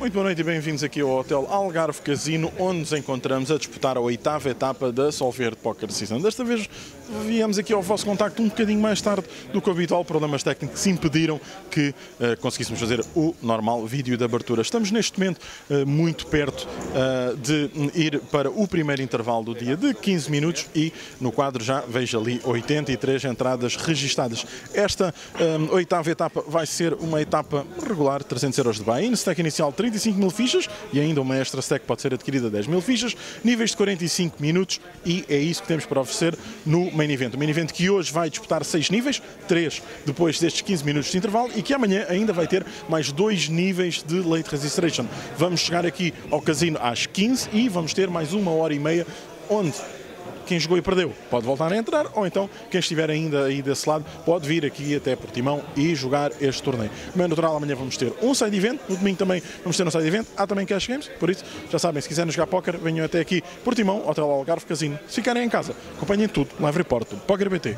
Muito boa noite e bem-vindos aqui ao Hotel Algarve Casino, onde nos encontramos a disputar a oitava etapa da Solverde Poker Season. Desta vez viemos aqui ao vosso contacto um bocadinho mais tarde do que o habitual, problemas técnicos impediram que uh, conseguíssemos fazer o normal vídeo de abertura. Estamos neste momento uh, muito perto uh, de ir para o primeiro intervalo do dia de 15 minutos e no quadro já vejo ali 83 entradas registadas. Esta oitava etapa vai ser uma etapa regular, 300 euros de buy-in, stack inicial 35 mil fichas e ainda uma extra stack pode ser adquirida 10 mil fichas, níveis de 45 minutos e é isso que temos para oferecer no main event. O main event que hoje vai disputar 6 níveis, 3 depois destes 15 minutos de intervalo e que amanhã ainda vai ter mais 2 níveis de late registration. Vamos chegar aqui ao casino às 15 e vamos ter mais uma hora e meia onde quem jogou e perdeu pode voltar a entrar, ou então quem estiver ainda aí desse lado pode vir aqui até Portimão e jogar este torneio. Como é natural, amanhã vamos ter um side event, no domingo também vamos ter um side event, há também cash games, por isso já sabem, se quiserem jogar póquer, venham até aqui Portimão, Hotel Algarve Casino. Se ficarem em casa, acompanhem tudo, Live Report, PokerBT.